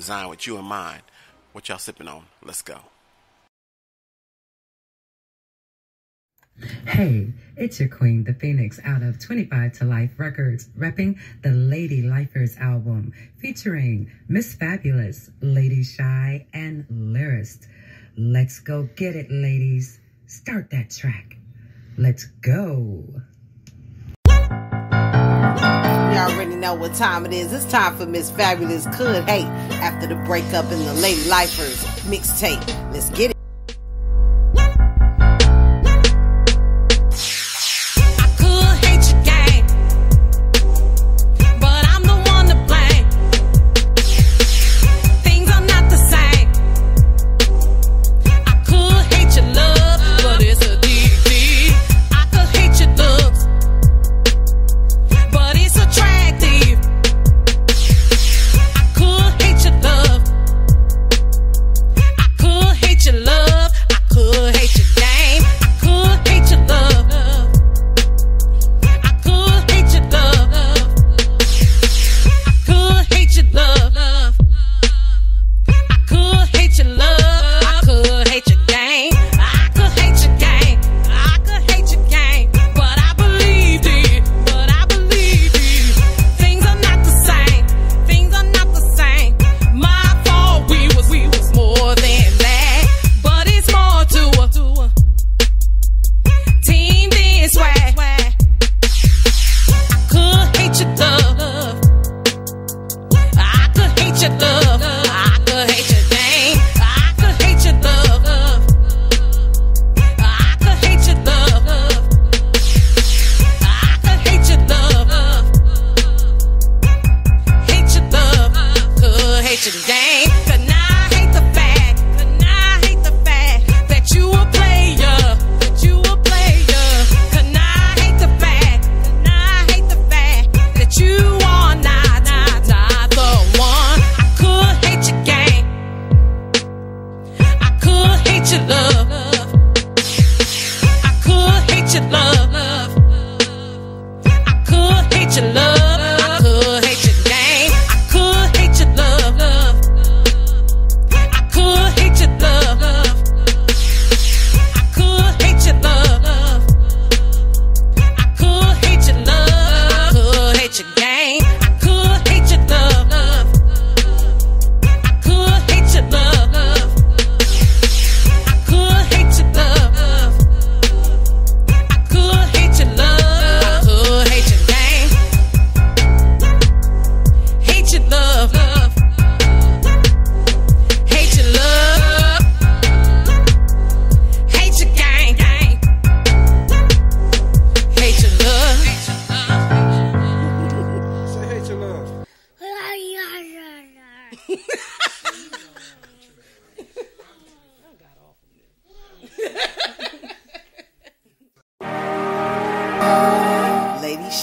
designed with you in mind. What y'all sipping on? Let's go. Hey, it's your queen, the Phoenix, out of 25 to Life Records, repping the Lady Lifers album, featuring Miss Fabulous, Lady Shy, and Lyrist. Let's go get it, ladies. Start that track. Let's go. You already know what time it is. It's time for Miss Fabulous Could Hate after the breakup in the Lady Lifers mixtape. Let's get it.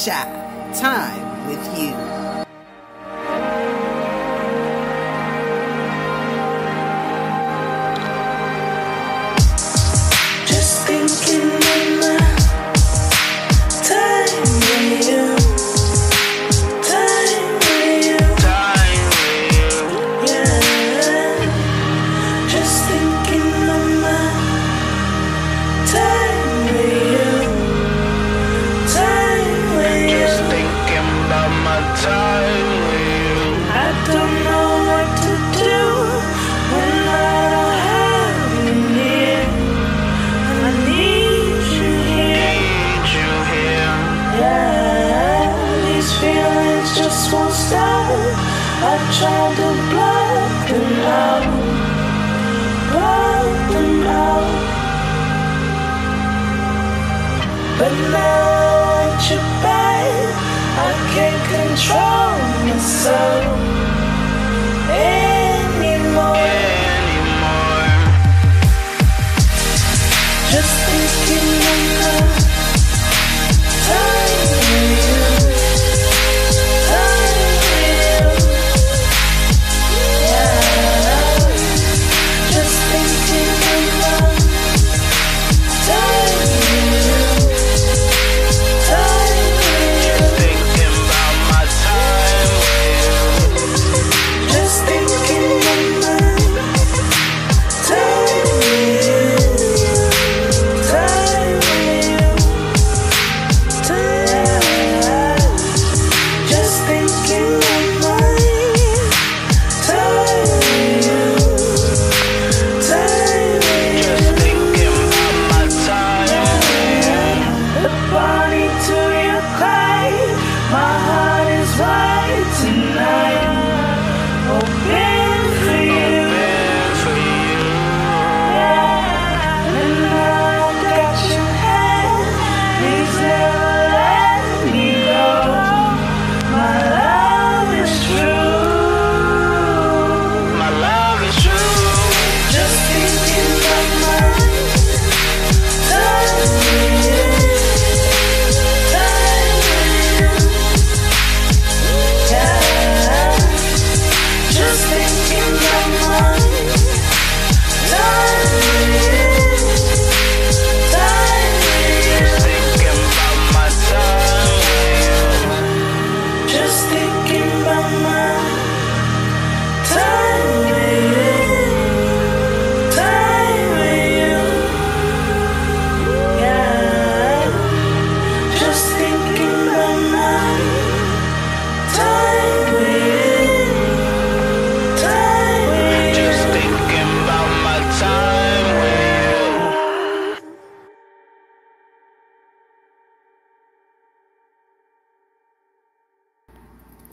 My time with you. try to block them out, block them out. But now you back, I can't control myself. Hey.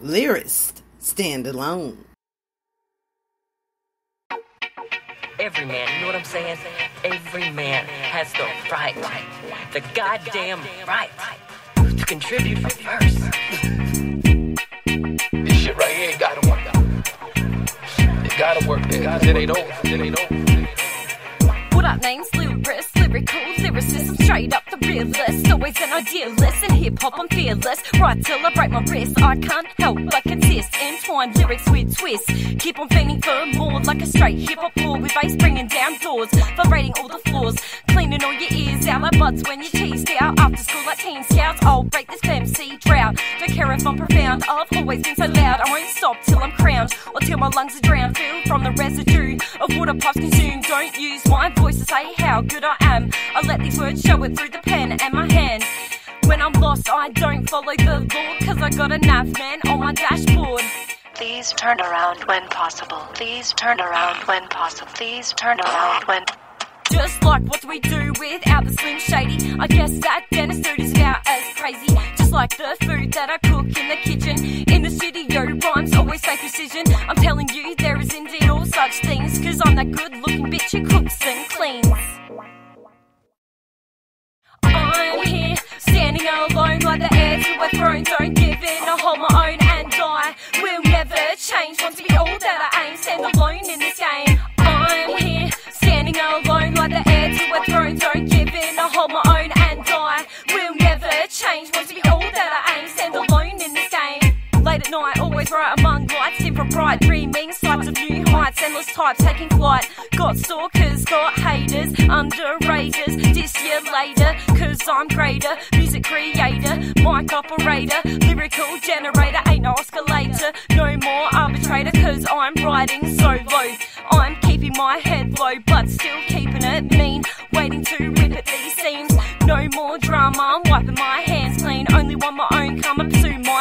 Lyrist, stand alone. Every man, you know what I'm saying? Every man has the right, the goddamn right to contribute from first. This shit right here ain't gotta work out. It gotta work there, cause it ain't over. It ain't over. What up, name's Lyrist, I'm straight up the realist. Always an idealist. In hip hop, I'm fearless. Right till I break my wrist. I can't help but consist. Entwine lyrics with twists. Keep on feigning for more like a straight hip hop floor with bass bringing down doors. Vibrating all the floors. Cleaning all your ears out like butts when you're teased out. After school like teen scouts. I'll break this MC drought. Don't care if I'm profound. I've always been so loud. I won't stop till I'm crowned. Or till my lungs are drowned. Feel from the residue of water pipes consumed. Don't use my voice to say how good I am. I let these words show it through the pen and my hand. When I'm lost, I don't follow the law, cause I got a nav man on my dashboard. Please turn around when possible. Please turn around when possible. Please turn around when. Just like what do we do without the Slim Shady? I guess that Dennis dude is about as crazy. Just like the food that I cook in the kitchen. In the studio, rhymes always say precision. I'm telling you, there is indeed all such things. Cause I'm that good looking bitch who cooks and cleans. I'm here, standing alone like the heir to a throne. Don't give in, I hold my own and die. Will never change, want to be all that I aim. Stand alone in this game. I'm here, standing alone like the heir to a throne. Don't night, always right among lights, different bright, dreaming sights of new heights, endless types taking flight. Got stalkers, got haters, underraters, this year later, cause I'm greater. Music creator, mic operator, lyrical generator, ain't no escalator, no more arbitrator, cause I'm riding solo. I'm keeping my head low, but still keeping it mean, waiting to rip at these seams. No more drama, I'm wiping my hands clean. Only want my own karma,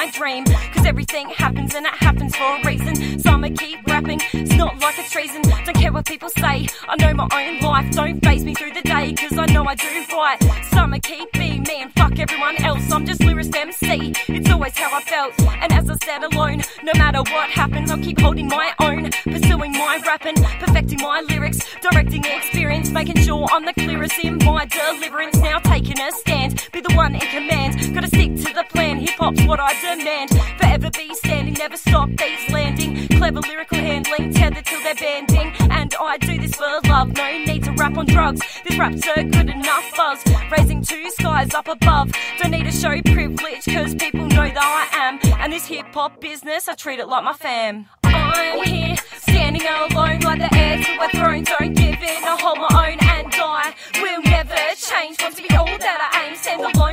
my dream. Cause everything happens and it happens for a reason. So I'ma keep rapping, it's not like it's treason. Don't care what people say, I know my own life. Don't face me through the day, cause I know I do right. So I'ma keep being me and fuck everyone else. I'm just lyrist MC, it's always how I felt. And as I said alone, no matter what happens, I'll keep holding my own. Pursuing my rapping, perfecting my lyrics, directing the experience, making sure I'm the clearest in my deliverance. Now taking a stand, be the one in command. Gotta what I demand. Forever be standing, never stop beats landing. Clever lyrical handling, tethered till they're bending. And I do this for love, no need to rap on drugs. This rap's a good enough buzz, raising two skies up above. Don't need to show privilege, cause people know that I am. And this hip hop business, I treat it like my fam. I'm here, standing alone like the heir to a throne. Don't give in, I hold my own and die. Will never change, want to be all that I aim. Stand alone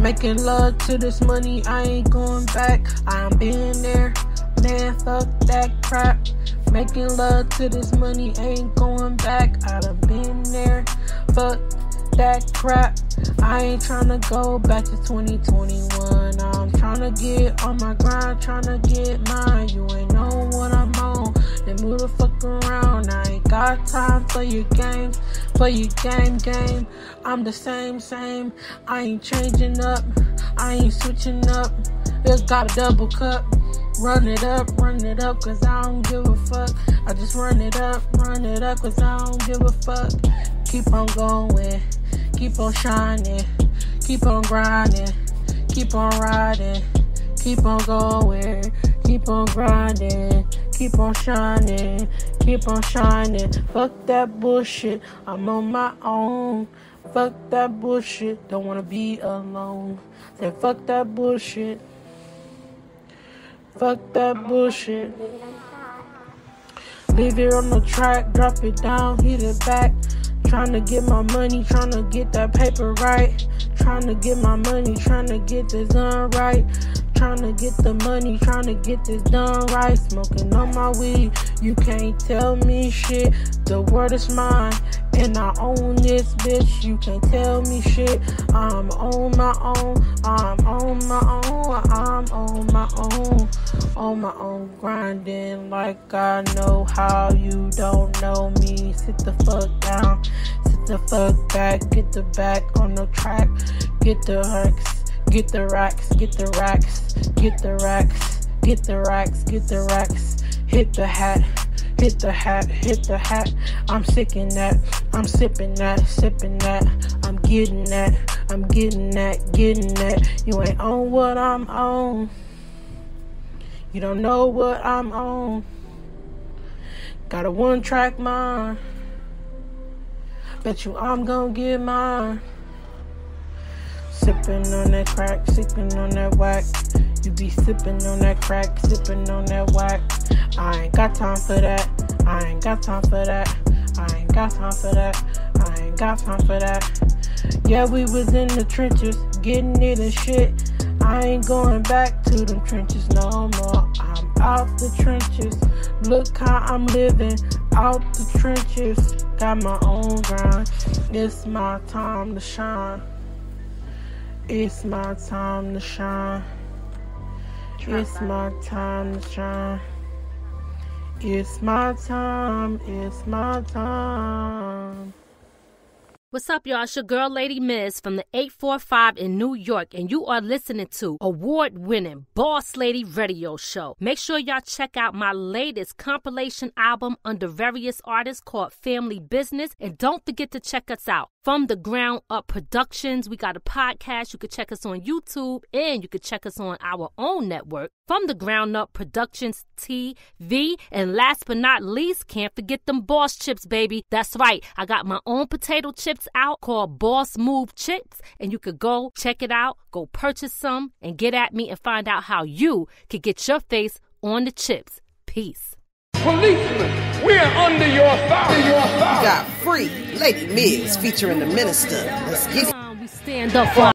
Making love to this money, I ain't going back. I'm been there, man. Fuck that crap. Making love to this money, ain't going back. I done been there, fuck that crap. I ain't tryna go back to 2021. I'm tryna get on my grind, tryna get mine. You ain't know what I'm move the fuck around. I ain't got time for your games, for your game, game. I'm the same, same. I ain't changing up, I ain't switching up. Just got a double cup. Run it up, run it up, cause I don't give a fuck. I just run it up, run it up, cause I don't give a fuck. Keep on going, keep on shining, keep on grinding, keep on riding, keep on going, keep on grinding, keep on shining, keep on shining. Fuck that bullshit, I'm on my own. Fuck that bullshit, don't wanna be alone. Say fuck that bullshit. Fuck that bullshit. Leave it on the track, drop it down, hit it back. Trying to get my money, trying to get that paper right. Trying to get my money, trying to get this done right. Trying to get the money, trying to get this done right. Smoking on my weed, you can't tell me shit. The word is mine, and I own this bitch. You can't tell me shit. I'm on my own, I'm on my own, I'm on my own. On my own, grinding like I know how you don't know me. Sit the fuck down, sit the fuck back, get the back on the track, get the racks, get the racks, get the racks, get the racks, get the racks, get the racks, hit the hat. Hit the hat, hit the hat. I'm sipping that, I'm sipping that, sipping that. I'm getting that, I'm getting that, getting that. You ain't on what I'm on. You don't know what I'm on. Got a one track mind. Bet you I'm gonna get mine. Sipping on that crack, sipping on that whack. You be sipping on that crack, sipping on that whack. I ain't got time for that. I ain't got time for that. I ain't got time for that. I ain't got time for that. Yeah, we was in the trenches, getting it and shit. I ain't going back to them trenches no more. I'm out the trenches. Look how I'm living out the trenches. Got my own grind. It's my time to shine. It's my time to shine. It's my time to shine. It's my time. It's my time. What's up, y'all? It's your girl, Lady Miz from the 845 in New York, and you are listening to award winning Boss Lady Radio Show. Make sure y'all check out my latest compilation album under various artists called Family Business, and don't forget to check us out. From the Ground Up Productions, we got a podcast. You can check us on YouTube, and you can check us on our own network. From the Ground Up Productions TV, and last but not least, can't forget them boss chips, baby. That's right, I got my own potato chips out called Boss Move Chips, and you could go check it out, go purchase some, and get at me and find out how you could get your face on the chips. Peace. Policemen, we're under your thumb. Your We got free Lady Miz featuring the minister. Let's get it. We stand up for